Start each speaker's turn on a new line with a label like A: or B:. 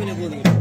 A: പിന്നെ പോകുന്നു ും